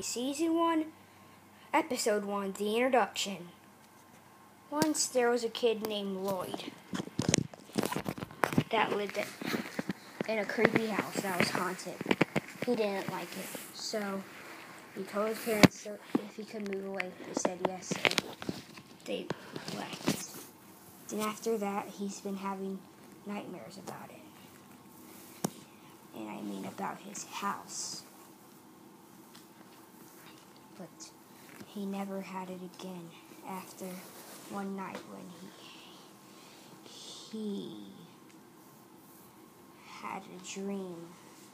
Season 1, Episode 1 The Introduction. Once there was a kid named Lloyd that lived in a creepy house that was haunted. He didn't like it, so he told his parents if he could move away. They said yes, and they left. And after that, he's been having nightmares about it. And I mean about his house but he never had it again after one night when he he had a dream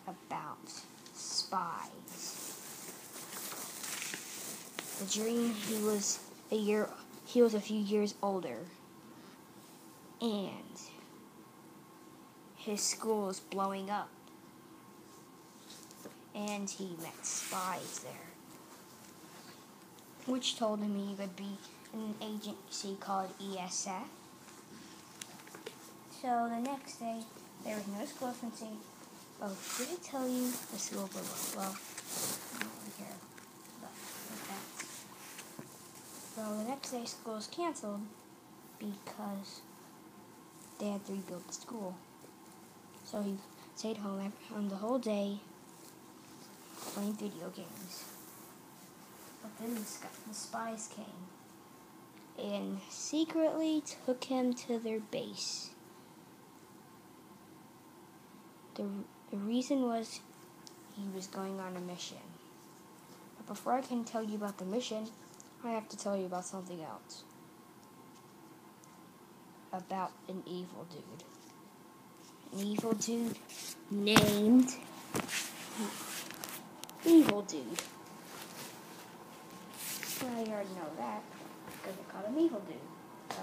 about spies. The dream he was a year he was a few years older. And his school was blowing up. And he met spies there which told him he would be in an agency called ESF. So the next day, there was no school discrepancy. Oh, did I tell you the school up? Well, I don't care. So the next day, school was canceled because they had to rebuild the school. So he stayed home the whole day playing video games. But then the, spies came and secretly took him to their base. The, the reason was he was going on a mission. But before I can tell you about the mission, I have to tell you about something else. About an evil dude. An evil dude named Evil Dude. Well, you already know that because they call him Evil Dude. So,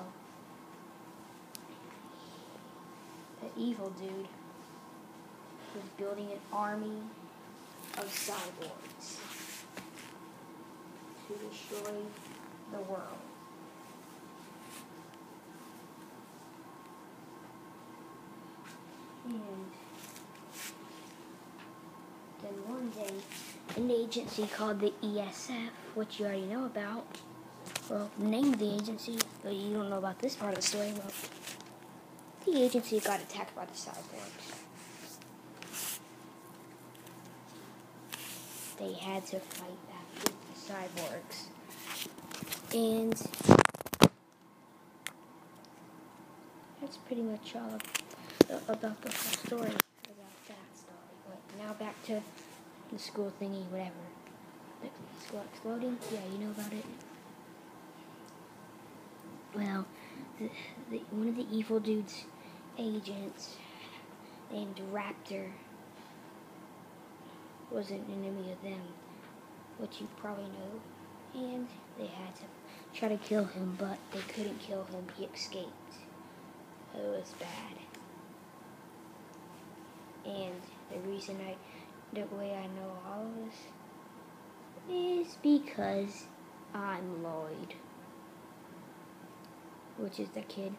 the Evil Dude was building an army of cyborgs to destroy the world. And then one day, an agency called the ESF, which you already know about, well, named the agency, but you don't know about this part of the story. The agency got attacked by the cyborgs. They had to fight back with the cyborgs. And that's pretty much all about the whole story now back to the school thingy, whatever. The school exploding? Yeah, you know about it. Well, the, the, one of the evil dude's agents, named Raptor, was an enemy of them, which you probably know. And they had to try to kill him, but they couldn't kill him. He escaped. It was bad. And the reason I, the way I know all of this is because I'm Lloyd. Which is the kid,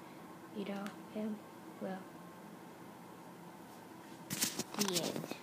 you know, him. Well, the end.